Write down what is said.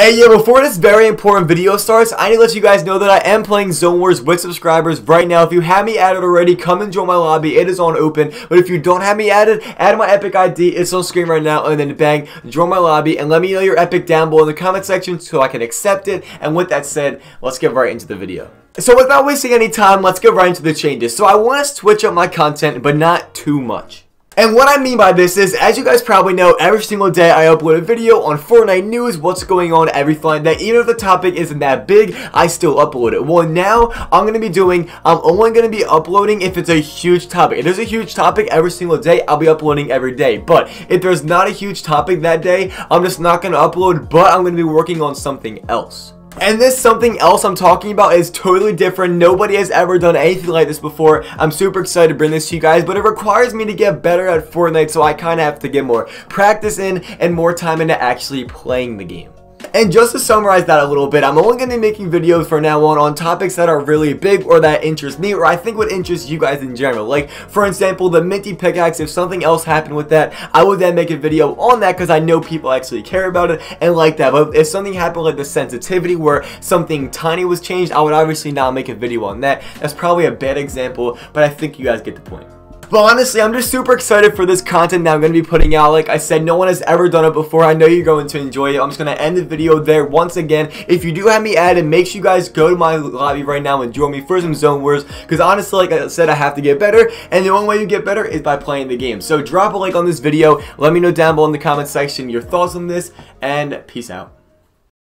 Hey yo, before this very important video starts, I need to let you guys know that I am playing Zone Wars with subscribers right now. If you have me added already, come and join my lobby. It is on open. But if you don't have me added, add my Epic ID. It's on screen right now. And then bang, join my lobby and let me know your Epic down below in the comment section so I can accept it. And with that said, let's get right into the video. So without wasting any time, let's get right into the changes. So I want to switch up my content, but not too much. And what I mean by this is, as you guys probably know, every single day I upload a video on Fortnite news, what's going on every day. Even if the topic isn't that big, I still upload it. Well, now I'm going to be doing, I'm only going to be uploading if it's a huge topic. If there's a huge topic every single day, I'll be uploading every day. But if there's not a huge topic that day, I'm just not going to upload, but I'm going to be working on something else. And this something else I'm talking about is totally different. Nobody has ever done anything like this before. I'm super excited to bring this to you guys, but it requires me to get better at Fortnite, so I kind of have to get more practice in and more time into actually playing the game. And just to summarize that a little bit, I'm only going to be making videos from now on on topics that are really big or that interest me or I think would interest you guys in general. Like, for example, the Minty Pickaxe, if something else happened with that, I would then make a video on that because I know people actually care about it and like that. But if something happened like the sensitivity where something tiny was changed, I would obviously not make a video on that. That's probably a bad example, but I think you guys get the point. But honestly, I'm just super excited for this content that I'm going to be putting out. Like I said, no one has ever done it before. I know you're going to enjoy it. I'm just going to end the video there once again. If you do have me added, make sure you guys go to my lobby right now and join me for some Zone Wars. Because honestly, like I said, I have to get better. And the only way you get better is by playing the game. So drop a like on this video. Let me know down below in the comment section your thoughts on this. And peace out.